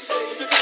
say.